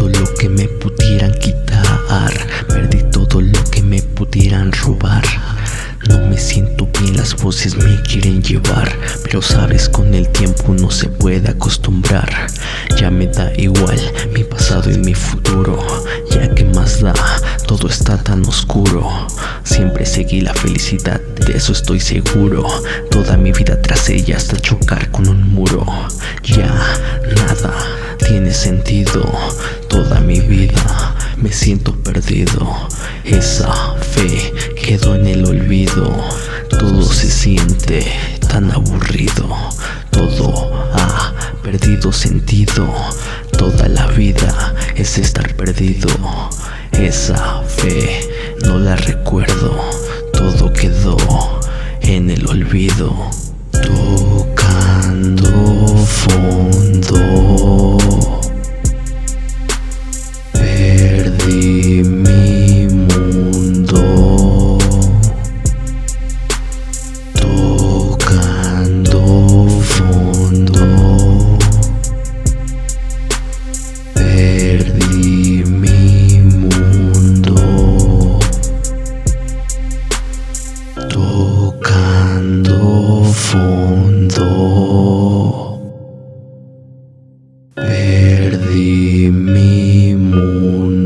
todo lo que me pudieran quitar, perdí todo lo que me pudieran robar. No me siento bien, las voces me quieren llevar, pero sabes con el tiempo no se puede acostumbrar. Ya me da igual mi pasado y mi futuro, ya que más da, todo está tan oscuro. Siempre seguí la felicidad, de eso estoy seguro. Toda mi vida tras ella hasta chocar con un muro. Ya nada tiene sentido mi vida me siento perdido. Esa fe quedó en el olvido. Todo se siente tan aburrido. Todo ha perdido sentido. Toda la vida es estar perdido. Esa fe no la recuerdo. Todo quedó en el olvido. profundo. Perdí mi mundo.